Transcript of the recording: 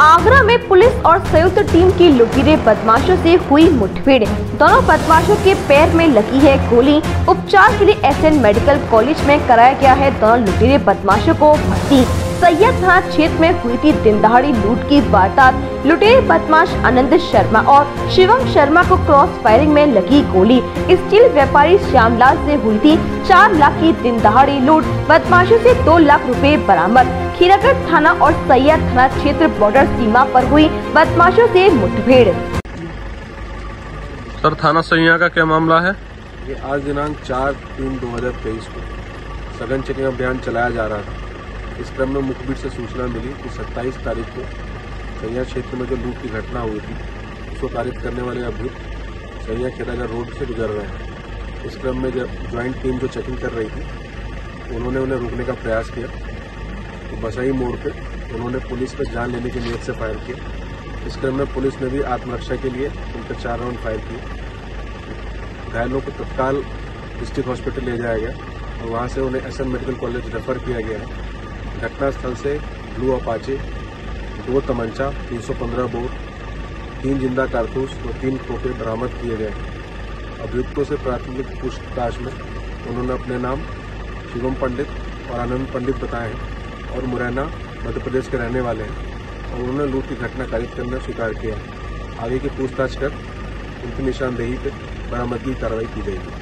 आगरा में पुलिस और संयुक्त टीम की लुटीरे बदमाशों से हुई मुठभेड़। दोनों बदमाशों के पैर में लगी है गोली। उपचार के लिए एसएन मेडिकल कॉलेज में कराया गया है। दोनों लुटीरे बदमाशों को भर्ती। सैयद थाना क्षेत्र में हुई थी दिन दहाड़ी लूट की वारदात। लुटेरे बदमाश आनंद शर्मा और शिवम शर्मा को क्रॉस फायरिंग में लगी गोली। स्टील व्यापारी श्यामलाल से हुई थी चार लाख की दिन दहाड़ी लूट। बदमाशों से दो लाख रुपए बरामद। खीरागढ़ थाना और सैयद थाना क्षेत्र बॉर्डर सीमा पर हुई बदमाशों से मुठभेड़। सर थाना सैया का क्या मामला है? ये आज दिनांक चार तीन दो हज़ार तेईस को सघन चेकिंग अभियान चलाया जा रहा था। इस क्रम में मुखबिर से सूचना मिली कि 27 तारीख को सैया क्षेत्र में जो लूट की घटना हुई थी, उसको कारित करने वाले अभियुक्त सैया खेड़ागढ़ रोड से गुजर रहे हैं। इस क्रम में जब ज्वाइंट टीम जो चेकिंग कर रही थी, उन्होंने उन्हें रोकने का प्रयास किया। तो बसई मोड़ पर उन्होंने पुलिस पर जान लेने की नीयत से फायर किया। इस क्रम में पुलिस ने भी आत्मरक्षा के लिए उन पर चार राउंड फायर किए। घायलों को तत्काल डिस्ट्रिक्ट हॉस्पिटल ले जाया गया और वहाँ से उन्हें एस मेडिकल कॉलेज रेफर किया गया है। घटनास्थल से ब्लू अपाचे, दो तमंचा 315 बोर, तीन ज़िंदा कारतूस और तीन खोखे बरामद किए गए। अभियुक्तों से प्राथमिक पूछताछ में उन्होंने अपने नाम शिवम पंडित और आनंद पंडित बताए हैं और मुरैना, मध्य प्रदेश के रहने वाले हैं और उन्होंने लूट की घटना कारित करना स्वीकार किया आगे की पूछताछ कर उनकी निशानदेही पर बरामदगी कार्रवाई की जाएगी।